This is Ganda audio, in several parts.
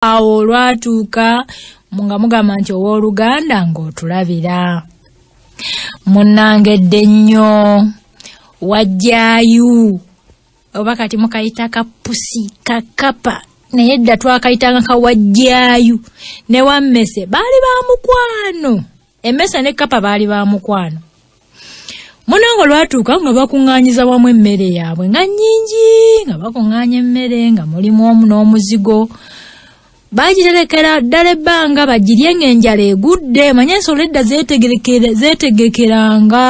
awo olwatuuka nga mugamba nti owooluganda ng'otulabira. Munnangedde nnyo wajjaayu. Oba kati mukayita kapusi kakapa naye dda twakayitanga kawajjaayu ne wammese baali ba mukwano. Emmese ne kapa baali ba mukwano. Munange olwatuuka nga bakuŋŋaanyiza wamu emmere yaabwe nga nnyingi nga bakuŋŋaanya emmere nga mulimu omu n'omuzigo bagiterekera ddala ebbanga bagirye ng'enjala egudde manye ensolo edda zeetegekeranga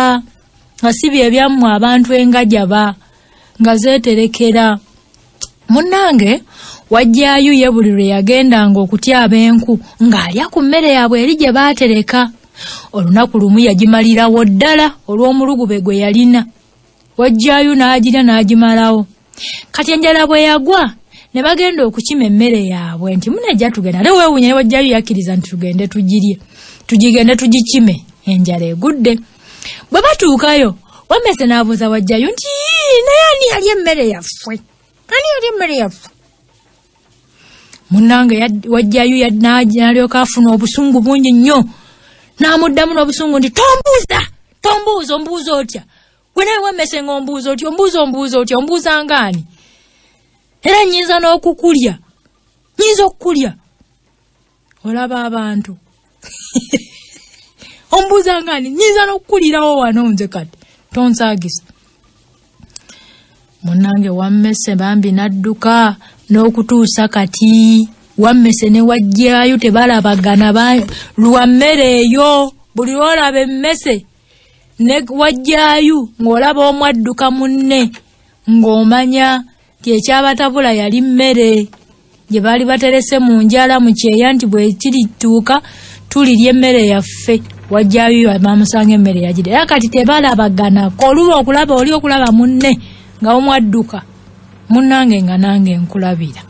nga si bye byammwe abantu engajaba nga zeeterekera munnange wajjaayo ye buli lwe yagendanga okutyaba enku ng'alya ku mmere yaabwe eri gye baatereka. Olunaku lumu yagimalirawo ddala olw'omulugube gwe yalina. Wajjaayo n'agirya n'agimalawo. Kati enjala bwe yagwa ne bagenda okukima emmere yaabwe nti munajja tugenda ate weewunya ne wajjayo yakkiriza nti tugende tugirye tugigende tugikime enjala egudde. Bwe batuukayo wamese n'abuuza wajjayo nti naye ani yali emmere yaffe? Ani yali emmere yaffe? Munnange wajjayo n'alyoka afuna obusungu bungi nnyo. N'amuddamu n'obusungu nti tombuuza tombuuza ombuuza otya? Gwe naye wamese ng'ombuuza otya ombuuza ombuuza otya ombuuza ngaani era nyinza n'okukulya. Nyinza okukulya. Olaba abantu. Ombuuza ngaani nyinza n'okukulirawo wano nze kati tonsaagisa munnange wammese bambi n'adduka n'okutuusa kati wammese ne wajjayo tebalabagana lwa mmere eyo buli lwolaba emmese ne wajjayo ng'olaba omwadduka munne ng'omanya nti ekyabatabula yali mmere gye baali baterese mu njala mu kyeya nti bwe kirituuka tulirya emmere yaffe. Wajjayo bamusanga emmere yagire era kati tebalabaganako oluba okulaba oli okulaba munne nga omwadduka munnange nga nange nkulabira